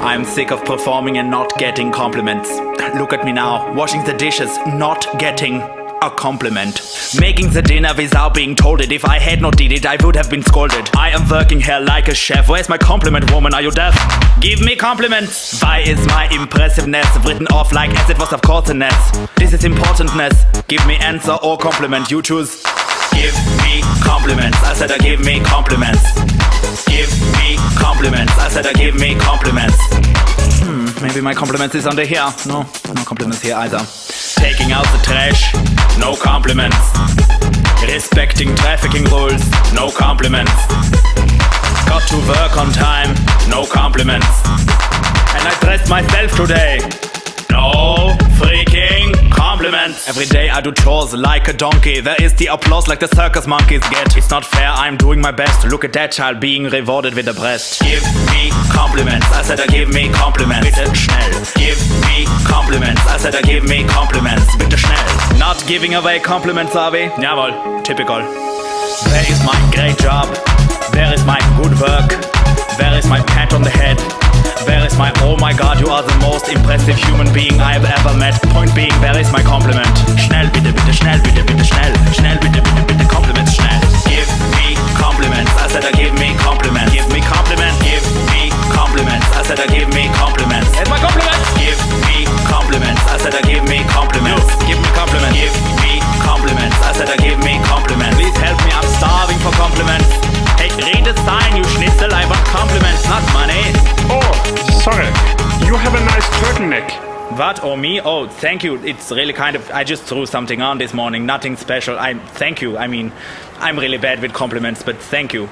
I'm sick of performing and not getting compliments. Look at me now, washing the dishes, not getting a compliment. Making the dinner without being told it. If I had not did it, I would have been scolded. I am working here like a chef. Where's my compliment, woman? Are you deaf? Give me compliments. Why is my impressiveness written off like as it was of course a ness? This is importantness. Give me answer or compliment. You choose. Give me compliments. I said, I give me compliments. Give I give me compliments. Hmm, maybe my compliments is under here. No, no compliments here either. Taking out the trash, no compliments. Respecting trafficking rules, no compliments. Got to work on time, no compliments. And I dressed myself today. Compliments. Every day I do chores like a donkey. There is the applause like the circus monkeys get. It's not fair, I'm doing my best. Look at that child being rewarded with a breast. Give me compliments. I said I give me compliments. Bitte schnell. Give me compliments. I said I give me compliments. Bitte schnell. Not giving away compliments, are we? Jawohl, typical. Where is my great job? Where is my good work? Where is my pat on the head? My god, you are the most impressive human being I have ever met? Point being, where is my compliment? Schnell bitte, bitte, schnell bitte, bitte, schnell. Schnell bitte, bitte, bitte, compliments schnell. Give me compliments. I said I give me compliments. Give me compliments. Give me compliments. I said I give me compliments. What or me? Oh, thank you. It's really kind of. I just threw something on this morning. Nothing special. I thank you. I mean, I'm really bad with compliments, but thank you.